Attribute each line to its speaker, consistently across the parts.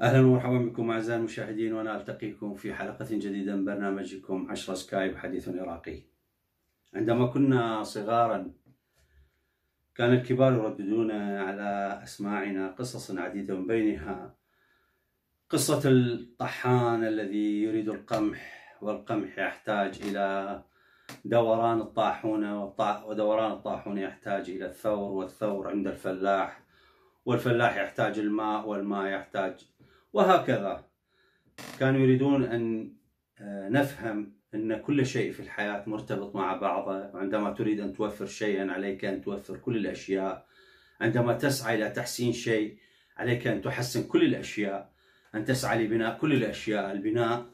Speaker 1: أهلا ومرحبا بكم أعزائي المشاهدين وأنا ألتقيكم في حلقة جديدة من برنامجكم 10 سكايب حديث عراقي. عندما كنا صغارا كان الكبار يرددون على أسماعنا قصص عديدة من بينها قصة الطحان الذي يريد القمح والقمح يحتاج إلى دوران الطاحونه ودوران الطاحونه يحتاج إلى الثور والثور عند الفلاح والفلاح يحتاج الماء والماء يحتاج وهكذا. كانوا يريدون أن آه، نفهم أن كل شيء في الحياة مرتبط مع بعضه. وعندما تريد أن توفر شيئا عليك أن توفر كل الأشياء. عندما تسعى إلى تحسين شيء عليك أن تحسن كل الأشياء. أن تسعى لبناء كل الأشياء. البناء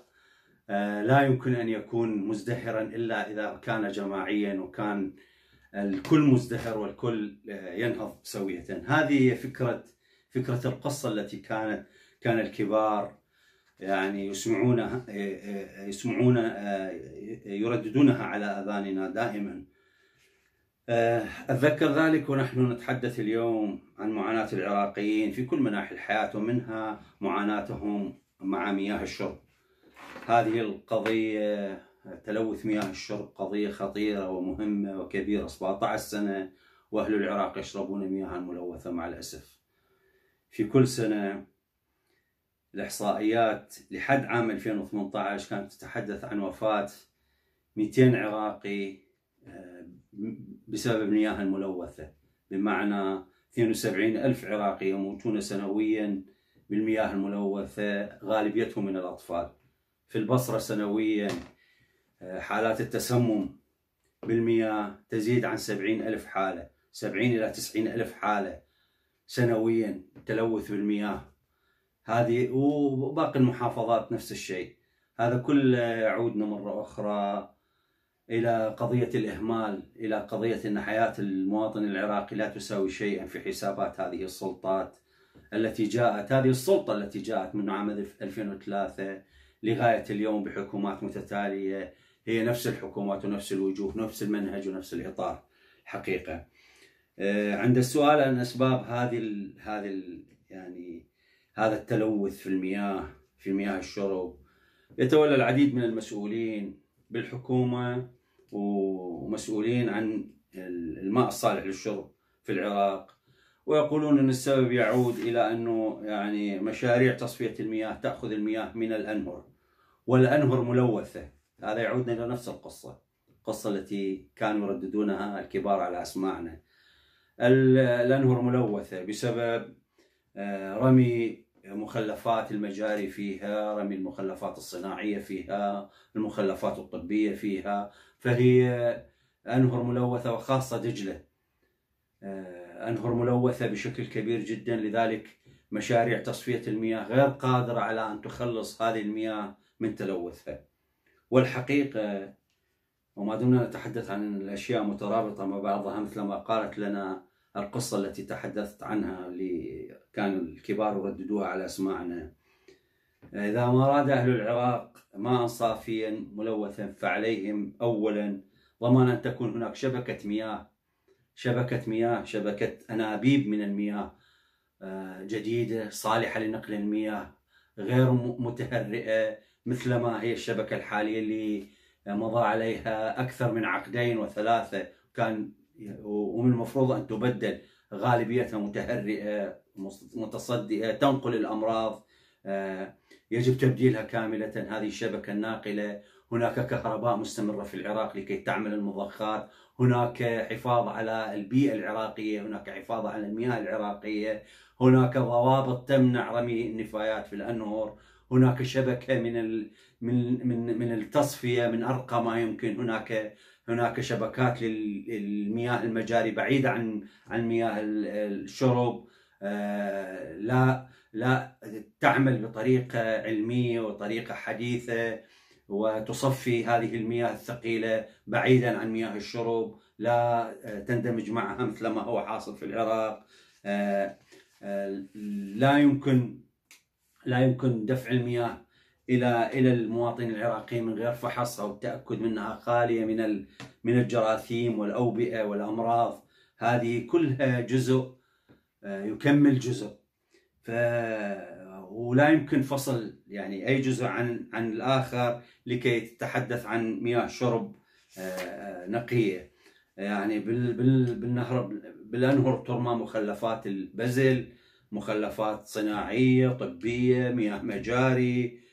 Speaker 1: آه، لا يمكن أن يكون مزدهرا إلا إذا كان جماعيا وكان الكل مزدهر والكل آه، ينهض سوية. هذه هي فكرة فكرة القصة التي كانت كان الكبار يعني يسمعونها يسمعون يرددونها على أذاننا دائما. اتذكر ذلك ونحن نتحدث اليوم عن معاناة العراقيين في كل مناحي الحياة ومنها معاناتهم مع مياه الشرب. هذه القضية تلوث مياه الشرب قضية خطيرة ومهمة وكبيرة 17 سنة وأهل العراق يشربون مياه ملوثه مع الأسف. في كل سنة الإحصائيات لحد عام 2018 كانت تتحدث عن وفاة 200 عراقي آه، بسبب المياه الملوثة بمعنى 72 ألف عراقي يموتون سنويا بالمياه الملوثة غالبيتهم من الأطفال. في البصرة سنويا آه، حالات التسمم بالمياه تزيد عن 70 ألف حالة 70 إلى 90 ألف حالة سنويا تلوث بالمياه. هذه وباقي المحافظات نفس الشيء. هذا كله يعودنا مرة أخرى إلى قضية الإهمال إلى قضية أن حياة المواطن العراقي لا تساوي شيئا في حسابات هذه السلطات التي جاءت. هذه السلطة التي جاءت من عام 2003 لغاية اليوم بحكومات متتالية. هي نفس الحكومات ونفس الوجوه نفس المنهج ونفس الإطار حقيقة. آه، عند السؤال عن أسباب هذه هذه يعني هذا التلوث في المياه في مياه الشرب يتولى العديد من المسؤولين بالحكومة ومسؤولين عن الماء الصالح للشرب في العراق. ويقولون إن السبب يعود إلى أنه يعني مشاريع تصفية المياه تأخذ المياه من الأنهر والأنهر ملوثة. هذا يعودنا إلى نفس القصة القصة التي كانوا يرددونها الكبار على أسماعنا. الأنهر ملوثة بسبب آه، رمي مخلفات المجاري فيها رمي المخلفات الصناعية فيها المخلفات الطبية فيها. فهي أنهر ملوثة وخاصة دجلة. آه، أنهر ملوثة بشكل كبير جدا. لذلك مشاريع تصفية المياه غير قادرة على أن تخلص هذه المياه من تلوثها. والحقيقة وما دمنا نتحدث عن الأشياء مترابطة مع بعضها مثل ما قالت لنا القصة التي تحدثت عنها اللي كان الكبار يرددوها على أسماعنا. إذا ما أراد أهل العراق ماء صافيا ملوثا فعليهم أولا ضمان أن تكون هناك شبكة مياه. شبكة مياه شبكة أنابيب من المياه آه، جديدة صالحة لنقل المياه غير متهرئة مثل ما هي الشبكة الحالية اللي مضى عليها أكثر من عقدين وثلاثة. كان ومن المفروض أن تبدل. غالبيتها متهرئة متصدئة تنقل الأمراض. آه، يجب تبديلها كاملة هذه الشبكة الناقلة. هناك كهرباء مستمرة في العراق لكي تعمل المضخات. هناك حفاظ على البيئة العراقية هناك حفاظ على المياه العراقية. هناك ضوابط تمنع رمي النفايات في الأنهر هناك شبكة من من من من التصفية من أرقى ما يمكن. هناك هناك شبكات للمياه المجاري بعيدة عن عن مياه الشرب آه، لا لا تعمل بطريقة علمية وطريقة حديثة وتصفي هذه المياه الثقيلة بعيدا عن مياه الشرب لا تندمج معها مثل ما هو حاصل في العراق آه، آه، لا يمكن لا يمكن دفع المياه إلى إلى المواطنين العراقيين من غير فحص أو التاكد منها خالية من من الجراثيم والأوبئة والأمراض. هذه كلها جزء آه، يكمل جزء. ف ولا يمكن فصل يعني أي جزء عن عن الآخر لكي تتحدث عن مياه شرب آه، آه، نقية. يعني بال بال بالنهر بالأنهر ترمى مخلفات البزل مخلفات صناعية طبية مياه مجاري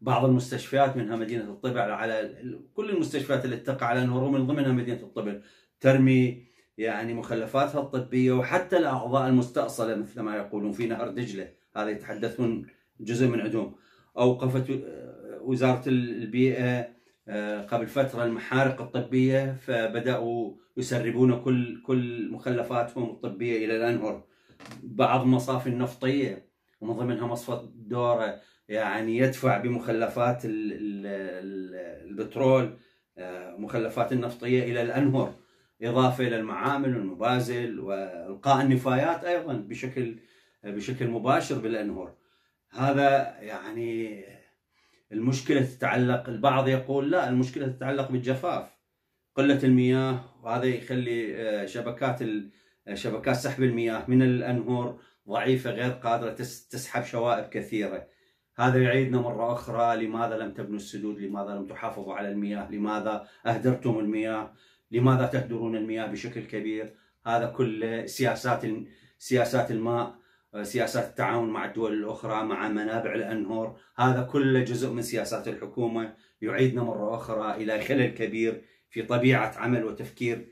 Speaker 1: بعض المستشفيات منها مدينة الطبع على كل المستشفيات اللي تقع على الانهر ومن ضمنها مدينة الطبع. ترمي يعني مخلفاتها الطبية وحتى الأعضاء المستأصلة مثل ما يقولون في نهر دجلة. هذا يتحدثون جزء من عندهم. أوقفت آه، وزارة البيئة آه، قبل فترة المحارق الطبية فبدأوا يسربون كل كل مخلفاتهم الطبية إلى الأنهر. بعض المصافي النفطية ومن ضمنها مصفى دوره يعني يدفع بمخلفات البترول آه، مخلفات النفطية إلى الأنهر إضافة إلى المعامل والمبازل وإلقاء النفايات أيضا بشكل بشكل مباشر بالأنهر. هذا يعني المشكلة تتعلق البعض يقول لا المشكلة تتعلق بالجفاف قلة المياه وهذا يخلي آه، شبكات شبكات سحب المياه من الأنهر ضعيفة غير قادرة تسحب شوائب كثيرة. هذا يعيدنا مرة أخرى لماذا لم تبنوا السدود؟ لماذا لم تحافظوا على المياه؟ لماذا أهدرتم المياه؟ لماذا تهدرون المياه بشكل كبير؟ هذا كل سياسات سياسات الماء سياسات التعاون مع الدول الأخرى مع منابع الانهر، هذا كله جزء من سياسات الحكومة يعيدنا مرة أخرى إلى خلل كبير في طبيعة عمل وتفكير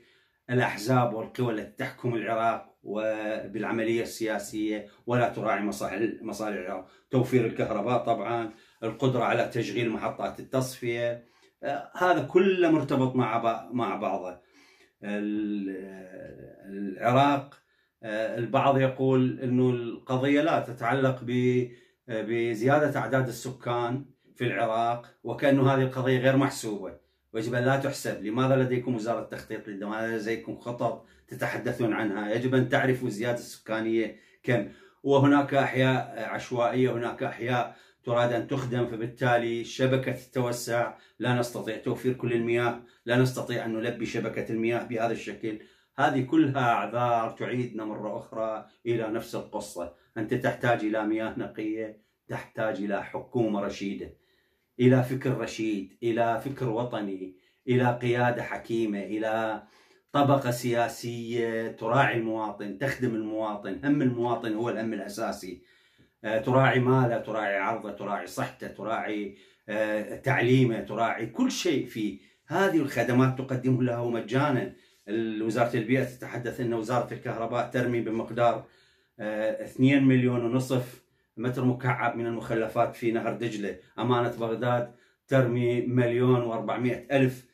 Speaker 1: الأحزاب والقوى التي تحكم العراق وبالعملية السياسية ولا تراعي مصالح العراق، توفير الكهرباء طبعا، القدرة على تشغيل محطات التصفية، هذا كله مرتبط مع مع بعضه. العراق البعض يقول إنه القضية لا تتعلق بزيادة أعداد السكان في العراق وكأنه هذه القضية غير محسوبة. ويجب أن لا تحسب لماذا لديكم وزارة التخطيط لماذا لديكم خطط تتحدثون عنها؟ يجب أن تعرفوا الزيادة السكانية كم. وهناك أحياء عشوائية هناك أحياء تراد أن تخدم فبالتالي الشبكة تتوسع لا نستطيع توفير كل المياه لا نستطيع أن نلبي شبكة المياه بهذا الشكل. هذه كلها أعذار تعيدنا مرة أخرى إلى نفس القصة. أنت تحتاج إلى مياه نقية تحتاج إلى حكومة رشيدة. إلى فكر رشيد إلى فكر وطني إلى قيادة حكيمة إلى طبقة سياسية تراعي المواطن تخدم المواطن. هم المواطن هو الهم الأساسي. آه، تراعي ماله تراعي عرضه تراعي صحته تراعي آه، تعليمه تراعي كل شيء فيه هذه الخدمات تقدمه له مجانا. وزارة البيئة تتحدث أن وزارة الكهرباء ترمي بمقدار 2 آه، مليون ونصف متر مكعب من المخلفات في نهر دجلة. أمانة بغداد ترمي مليون وأربعمائة ألف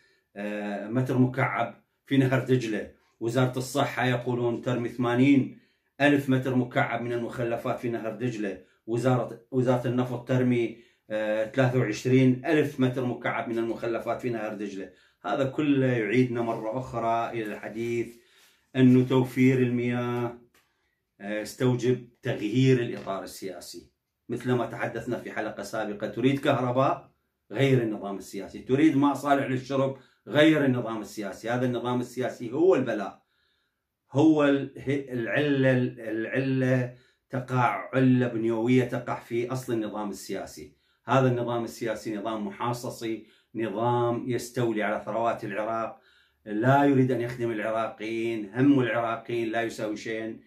Speaker 1: متر مكعب في نهر دجلة. وزارة الصحة يقولون ترمي 80 ألف متر مكعب من المخلفات في نهر دجلة. وزارة, وزارة النفط ترمي 23 آه، ألف متر مكعب من المخلفات في نهر دجلة. هذا كله يعيدنا مرة أخرى إلى الحديث. أنه توفير المياه آه، استوجب تغيير الإطار السياسي. مثل ما تحدثنا في حلقة سابقة تريد كهرباء؟ غير النظام السياسي. تريد ماء صالح للشرب؟ غير النظام السياسي. هذا النظام السياسي هو البلاء. هو العلة العلة تقع علة بنيوية تقع في أصل النظام السياسي. هذا النظام السياسي نظام محاصصي نظام يستولي على ثروات العراق. لا يريد أن يخدم العراقيين هم العراقيين لا يساوي شيئا.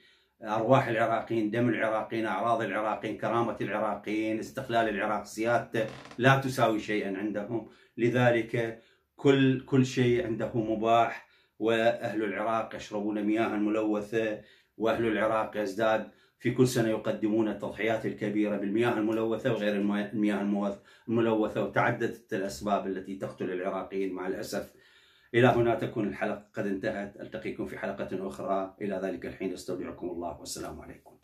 Speaker 1: أرواح العراقيين دم العراقيين أعراض العراقيين كرامة العراقيين استقلال العراق سيادته لا تساوي شيئا عندهم لذلك كل كل شيء عنده مباح وأهل العراق يشربون مياه ملوثة وأهل العراق يزداد في كل سنة يقدمون التضحيات الكبيرة بالمياه الملوثة وغير المياه الملوثة وتعددت الأسباب التي تقتل العراقيين مع الأسف. إلى هنا تكون الحلقة قد انتهت. ألتقيكم في حلقة أخرى. إلى ذلك الحين أستودعكم الله والسلام عليكم.